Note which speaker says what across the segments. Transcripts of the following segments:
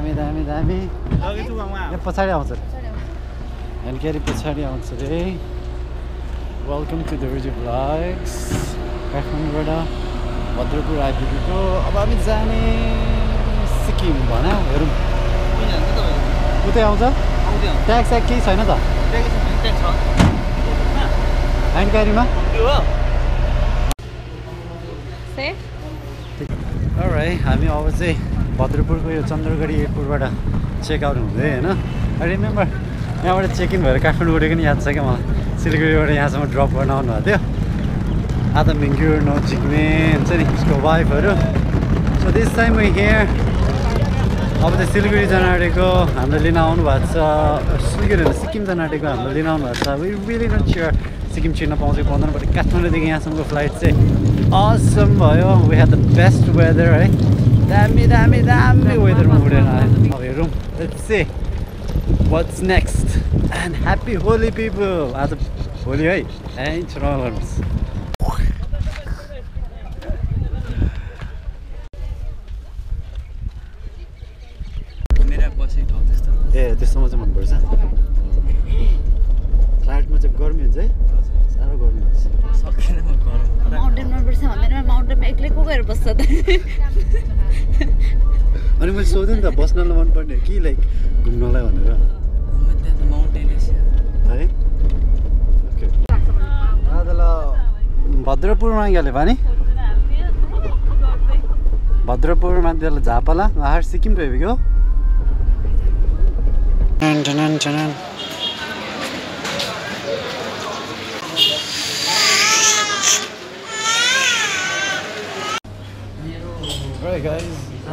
Speaker 1: दामी दामी दामी। यहाँ पछाडि आउँछ। हेलकेरी पछाडि आउँछ रे। Welcome to the Riju blogs काठमाडौँबाट भद्रपुर आइपुगेको। अब हामी जाने सिक्किम भन हेरौँ। उतै आउँछ? ट्याक्स स्याक केही छैन त? ह्यान्ड हामी अब चाहिँ भद्रपुरको यो चन्द्रगढी एयरपोर्टबाट चेकआउट हुँदै होइन? रिमेम्बर यहाँबाट चेक इन भएर काठमाडौँ उठेको नि याद छ क्या मलाई। सिलगढीबाट यहाँसम्म ड्रप गर्न आउनुभएको थियो। आधा मिङ्ग्युर नो जिग्मे हुन्छ नि उसको वाइफहरू सो दिस टाइम हियर अब चाहिँ सिलगढी जान आँटेको हाम्रो लिन आउनु भएको छ। सिलगढी सिक्किम जान आँटेको हाम्रो लिन आउनु भएको छ। We really not sure Sikkim छिर्न पाउँछ कि पाउँदैन बट काठमाडौँदेखि यहाँसम्मको फ्लाइट चाहिँ असम भयो। We have the best weather है दामी दामी दामी वेदरमा उडेर आयो अब हेरौँ what's next and happy Holi people आज होली है ए छोरा गर्नुहोस् ए त्यस्तोमा चाहिँ मनपर्छ फ्लाइटमा चाहिँ गर्मी हुन्छ है साह्रो गर्मी हुन्छ
Speaker 2: सकिनँ म गरम
Speaker 3: माउन्टेन मनपर्छ भन्दैन माउन्टेनमा एक्लै को गएर बस्छ त
Speaker 1: अनि मैले सोधेँ नि त बस्नलाई मनपर्ने कि लाइक घुम्नलाई भनेर
Speaker 2: म त्यहाँ त माउन्टेनस
Speaker 1: है ओके दादाला भद्रपुरमा गेले भने भद्रपुरमा त्यसलाई झापाला हार सिक्किम गयो Alright guys,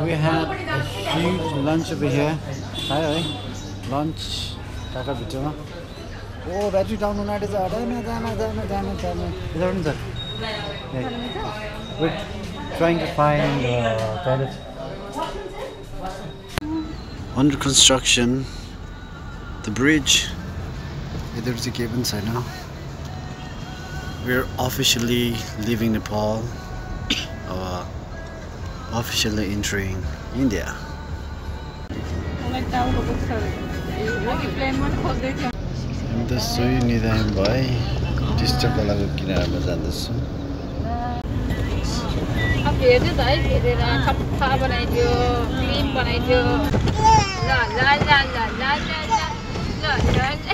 Speaker 1: we had a huge lunch over here. Hi, lunch. Kaka Bichama. Oh, battery down is out. Damn damn damn damn damn that. We're trying to find a toilet. Under construction, the bridge. There's a cave inside now. We're officially leaving Nepal. Officially entering India.
Speaker 3: मलाई टाउको दुख्छ अघि प्लेनमा खोज्दै थियो
Speaker 1: हामी त सोही निधाम भए टिस्टा खोलाको किनारमा जाँदैछु
Speaker 3: हेर्नु त है हेरेर सफा बनाइदियो क्लिन बनाइदियो ल ल ल ल ल ल ल ल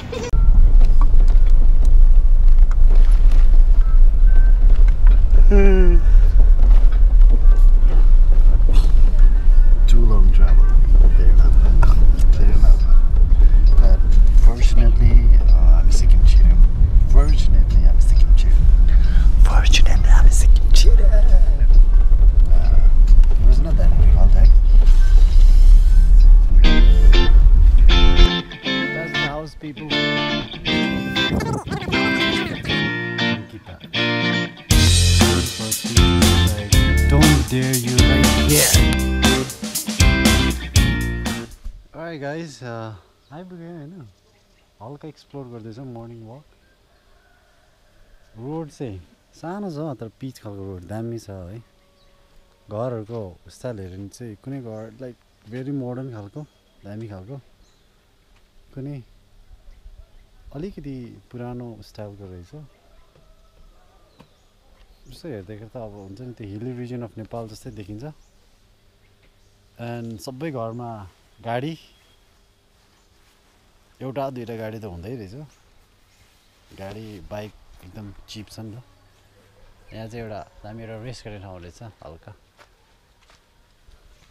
Speaker 1: है गाइज आइपुग्यो होइन हल्का एक्सप्लोर गर्दैछौँ मर्निङ वक रोड चाहिँ सानो छ तर पिच खालको रोड दामी छ है घरहरूको स्टाइल हेऱ्यो भने चाहिँ कुनै घर लाइक भेरी मोडर्न खालको दामी खालको कुनै अलिकति पुरानो स्टाइलको रहेछ जस्तो हेर्दाखेरि त अब हुन्छ नि त्यो हिली रिजन अफ नेपाल जस्तै देखिन्छ एन्ड सबै घरमा गाडी एउटा दुइटा गाडी त हुँदै रहेछ। गाडी बाइक एकदम चिप छ नि त। यहाँ चाहिँ एउटा दामी एउटा रेस्ट गर्ने ठाउँ रहेछ हल्का।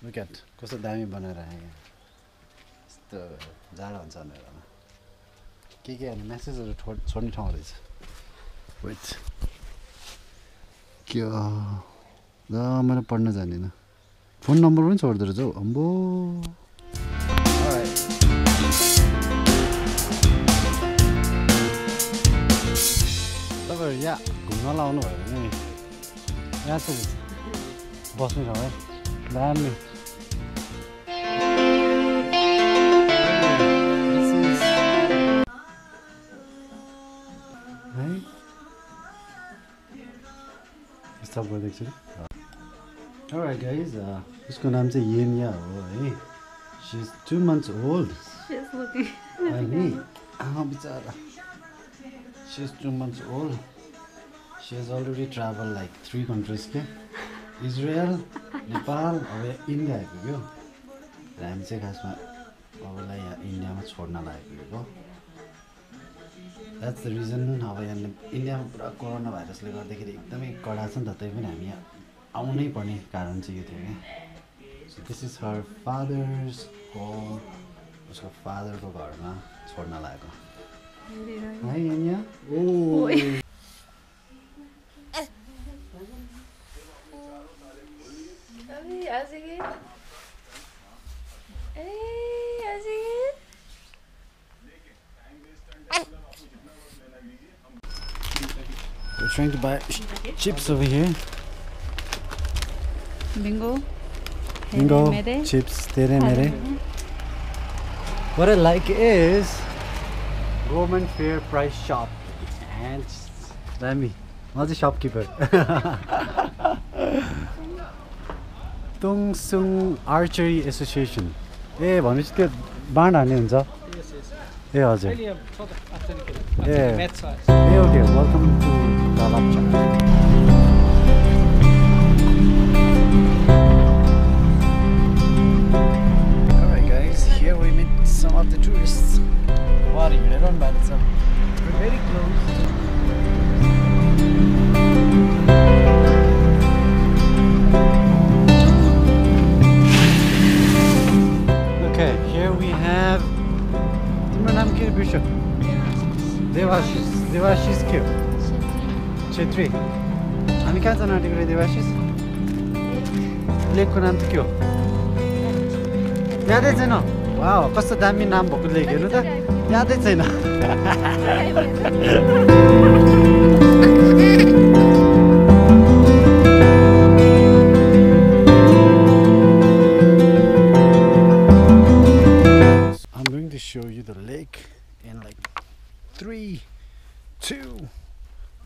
Speaker 1: लुक्याट कस्तो दामी बनाएर राखेको यस्तो जाडो हुन्छ भनेर के के अनि म्यासेजहरू छोड्ने ठाउँ रहेछ? वेट के? ल मैले पढ्न जान्दिनँ। फोन नम्बर पनि छोड्दो रहेछ हौ। अम्बो। तपाईँहरू यहाँ घुम्न लाउनुभयो भने यहाँ चाहिँ बस्ने ठाउँ है? दामी स्टप गरिदिएको छु Alright guys, uh, उसको नाम चाहिँ येनिया हो है। She is two months old
Speaker 3: She's looking.
Speaker 1: अनि आमा बिचरा। She is two months old she has already travel like three countries के? इजरायल नेपाल अब यहाँ इन्डिया आइपुग्यो र हामी चाहिँ खासमा अबलाई यहाँ इन्डियामा छोड्न लागेको द्याट्स द रिजन अब यहाँ इन्डियामा पुरा कोरोना भाइरसले गर्दाखेरि एकदमै कडा छ नि त त्यही पनि हामी यहाँ आउनै पर्ने कारण चाहिँ यो थियो क्या so this is her father's home उसको फादरको घरमा छोड्न लागेको है यहाँ ओ
Speaker 3: Hey, Azigit. Hey, Azigit.
Speaker 1: We're trying to buy sh- chips over here.
Speaker 3: Bingo.
Speaker 1: Bingo, chips, tere mere. What I like is government fair price shop. And Rami, I'm a shopkeeper. Tungsung Archery Association. ए भनेपछि त्यो बाँड हान्ने हुन्छ ए हजुर ए ए okay welcome to हामी कहाँ जान आँटेको रे देवाशिष लेकको नाम चाहिँ के हो यादै छैन वा कस्तो दामी नाम भएको लेक हेर्नु त यादै छैन I'm going to show you the lake in like three, two,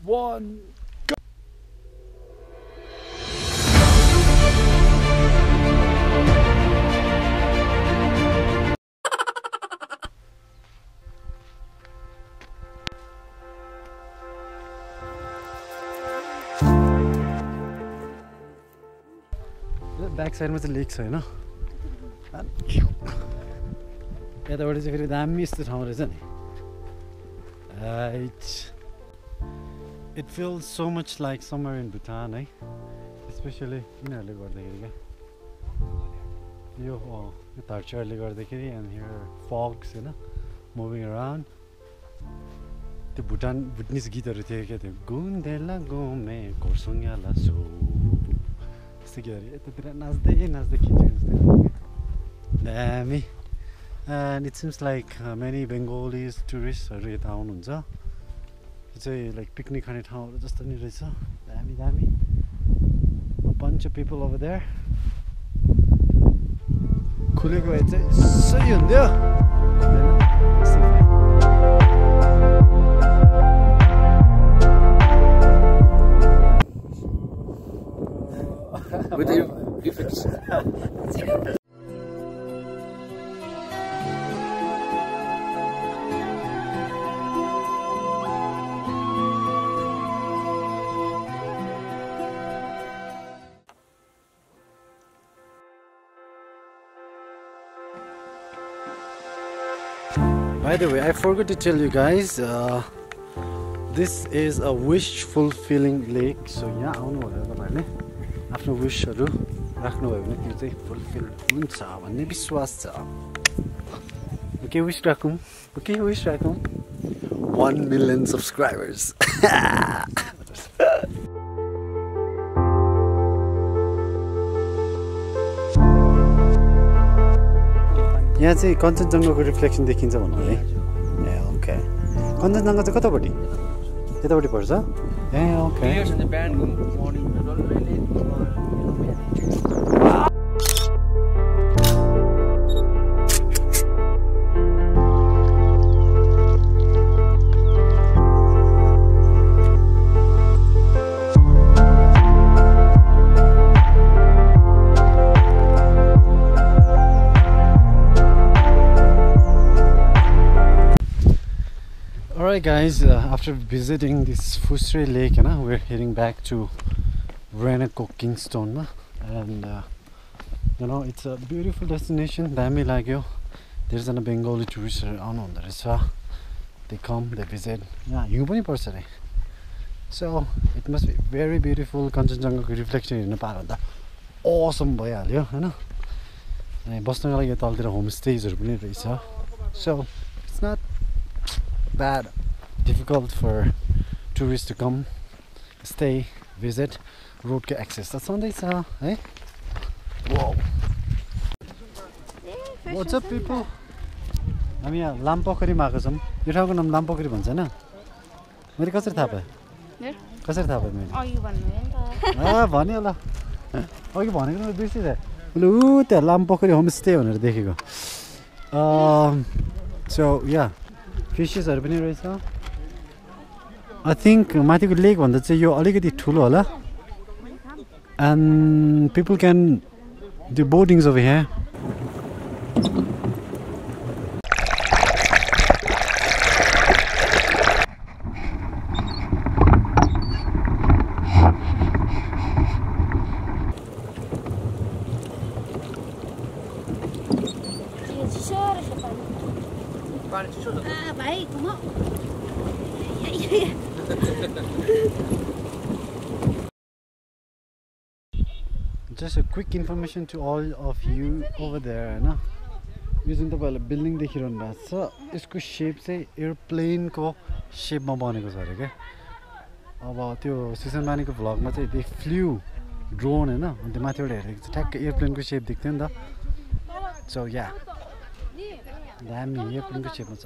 Speaker 1: one. Back साइडमा चाहिँ लेक छ होइन यताबाट चाहिँ फेरि दामी यस्तो ठाउँ रहेछ नि right it feel so much like summer in Bhutan है स्पेसली यिनीहरूले गर्दाखेरि क्या? यो धर्चरले गर्दाखेरि एन्ड हियर फग्स होइन मुभिङ अराउन्ड त्यो भुटान भुटनिस गीतहरू थियो क्या त्यो गुन्देला गोमे खोर्सुङ्गाला सो त्यस्तो गीतहरू यतातिर नाच्दै नाच्दै खिच्यो दामी and it seems like many Bengalis टुरिस्टहरू यता आउनुहुन्छ यो चाहिँ लाइक पिकनिक खाने ठाउँहरू जस्तो नि रहेछ दामी दामी of people over there. खुलेको भए चाहिँ सही हुन्थ्यो By the way, I forgot to tell you guys, uh, this is a wish fulfilling lake. So यहाँ आउनु भनेर तपाईँहरूले आफ्नो विसहरू राख्नुभयो भने त्यो चाहिँ फुलफिल हुन्छ भन्ने विश्वास छ के विस राखौँ के विस राखौँ वान मिलियन सब्सक्राइबर्स यहाँ चाहिँ कञ्चनजङ्घाको रिफ्लेक्सन देखिन्छ भन्नु है। ए ओके। कञ्चनजङ्घा चाहिँ कतापट्टि? यतापट्टि पर्छ? ए okay. Alright guys, uh, after visiting this Fusre Lake, you know, we're heading back to Renako Kingston and uh, you know it's a beautiful destination दामी लाग्यो धेरैजना बेङ्गली टुरिस्टहरू आउनु हुँदो रहेछ they come, they visit यहाँ हिउँ पनि पर्छ अरे so it must be very beautiful कञ्चनजङ्घाको रिफ्लेक्सन हेर्नु पायो भने त असम भइहाल्यो होइन अनि बस्नको लागि तलतिर होमस्टेजहरू पनि रहेछ so it's not bad difficult for tourists to come stay visit रोडको एक्सेस त छँदैछ है up people? हामी यहाँ लामपोखरीमा आएको छौँ यो ठाउँको नाम लामपोखरी भन्छ होइन मैले कसरी थाहा पाएँ? कसरी थाहा पाएँ मैले
Speaker 3: अघि भन्नुभयो नि त।
Speaker 1: आ भन्यो होला अघि भनेको मैले बिर्सिरहेँ मैले ऊ त्यहाँ लामपोखरी होमस्टे भनेर देखेको। सो या फिसेसहरू पनि रहेछ। आई थिङ्क माथिको लेकभन्दा चाहिँ यो अलिकति ठुलो होला। And people can do boatings over यहाँ
Speaker 4: यो चिसो रहेछ पानी आ, भाइ घुमाऊ
Speaker 1: just uh quick information to all of you over there होइन यो जुन तपाईँहरूले बिल्डिङ देखिरहनु भएको छ यसको सेप चाहिँ एयरप्लेनको सेपमा बनेको छ अरे क्या? अब त्यो सिसन मानीको भ्लगमा चाहिँ त्यो फ्ल्यु ड्रोन होइन? अनि त्यो माथिबाट हेरेको चाहिँ ठ्याक्कै एयरप्लेनको सेप देख्थ्यो नि त। सो या दामी एयरप्लेनको सेपमा छ।